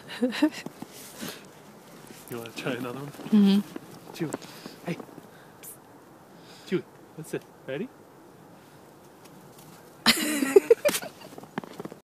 you want to try another one? Mm-hmm. Chewy. Hey. Chewy, let's sit. Ready?